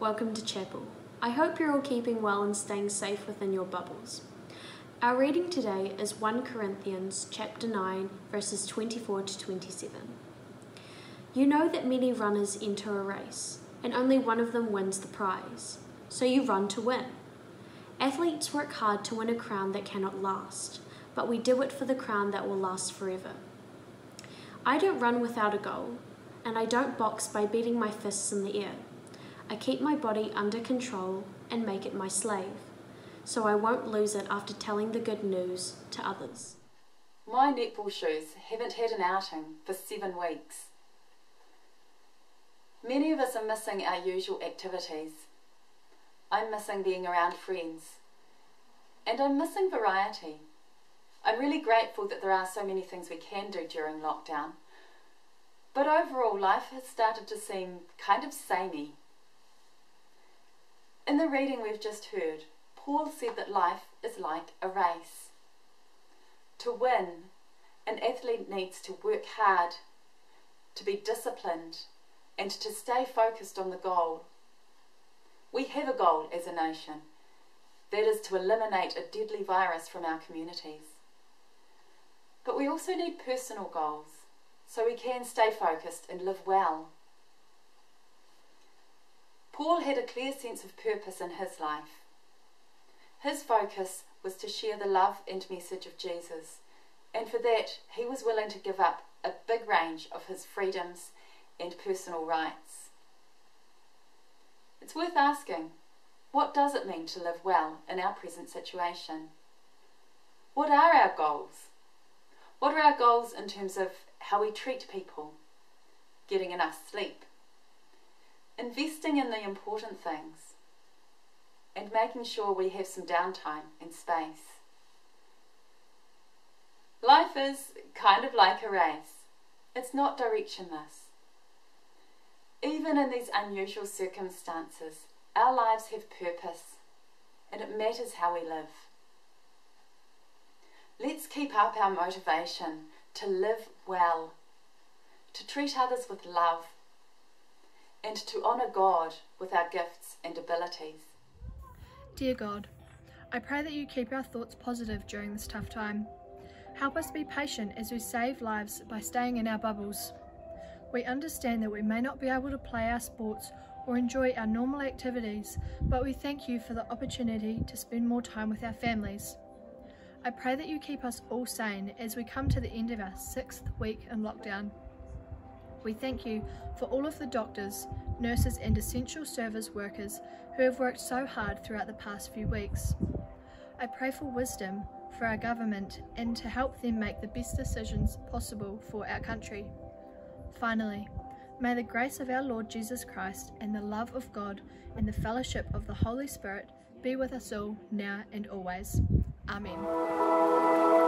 welcome to chapel. I hope you're all keeping well and staying safe within your bubbles. Our reading today is 1 Corinthians chapter 9 verses 24 to 27. You know that many runners enter a race, and only one of them wins the prize. So you run to win. Athletes work hard to win a crown that cannot last, but we do it for the crown that will last forever. I don't run without a goal, and I don't box by beating my fists in the air. I keep my body under control and make it my slave, so I won't lose it after telling the good news to others. My netball shoes haven't had an outing for seven weeks. Many of us are missing our usual activities. I'm missing being around friends. And I'm missing variety. I'm really grateful that there are so many things we can do during lockdown. But overall, life has started to seem kind of samey. In the reading we've just heard, Paul said that life is like a race. To win, an athlete needs to work hard, to be disciplined, and to stay focused on the goal. We have a goal as a nation. That is to eliminate a deadly virus from our communities. But we also need personal goals so we can stay focused and live well. Paul had a clear sense of purpose in his life. His focus was to share the love and message of Jesus, and for that he was willing to give up a big range of his freedoms and personal rights. It's worth asking, what does it mean to live well in our present situation? What are our goals? What are our goals in terms of how we treat people, getting enough sleep, investing in the important things, and making sure we have some downtime and space? Life is kind of like a race. It's not directionless. Even in these unusual circumstances, our lives have purpose and it matters how we live. Let's keep up our motivation to live well, to treat others with love, and to honour God with our gifts and abilities. Dear God, I pray that you keep our thoughts positive during this tough time. Help us be patient as we save lives by staying in our bubbles. We understand that we may not be able to play our sports or enjoy our normal activities, but we thank you for the opportunity to spend more time with our families. I pray that you keep us all sane as we come to the end of our sixth week in lockdown. We thank you for all of the doctors, nurses, and essential service workers who have worked so hard throughout the past few weeks. I pray for wisdom for our government and to help them make the best decisions possible for our country. Finally, may the grace of our Lord Jesus Christ and the love of God and the fellowship of the Holy Spirit be with us all now and always. Amen.